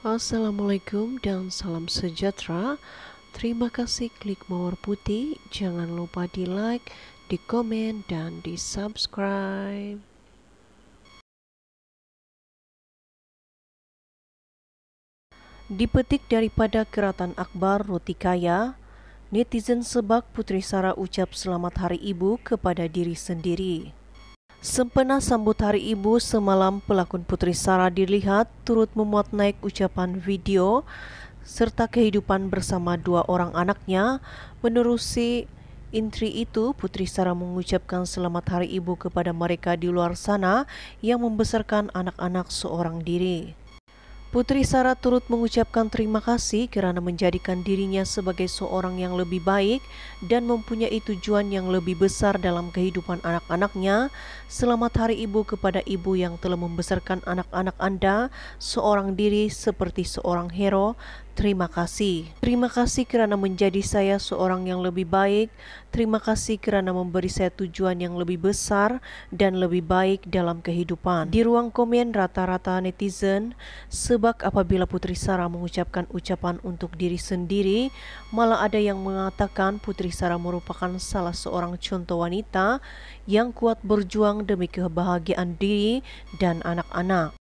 Assalamualaikum dan salam sejahtera. Terima kasih klik mawar putih. Jangan lupa di like, di komen, dan di subscribe. Dipetik daripada Keratan Akbar Roti Kaya, netizen sebak Putri Sarah ucap selamat Hari Ibu kepada diri sendiri. Sempena sambut Hari Ibu semalam pelakon Putri Sarah dilihat turut memuat naik ucapan video serta kehidupan bersama dua orang anaknya. Menerusi intri itu, Putri Sarah mengucapkan selamat Hari Ibu kepada mereka di luar sana yang membesarkan anak-anak seorang diri. Putri Sarah turut mengucapkan terima kasih kerana menjadikan dirinya sebagai seorang yang lebih baik dan mempunyai tujuan yang lebih besar dalam kehidupan anak-anaknya. Selamat Hari Ibu kepada ibu yang telah membesarkan anak-anak Anda seorang diri seperti seorang hero. Terima kasih. Terima kasih kerana menjadi saya seorang yang lebih baik. Terima kasih kerana memberi saya tujuan yang lebih besar dan lebih baik dalam kehidupan. Di ruang komen rata-rata netizen, sebab apabila Putri Sarah mengucapkan ucapan untuk diri sendiri, malah ada yang mengatakan Putri Sarah merupakan salah seorang contoh wanita yang kuat berjuang demi kebahagiaan diri dan anak-anak.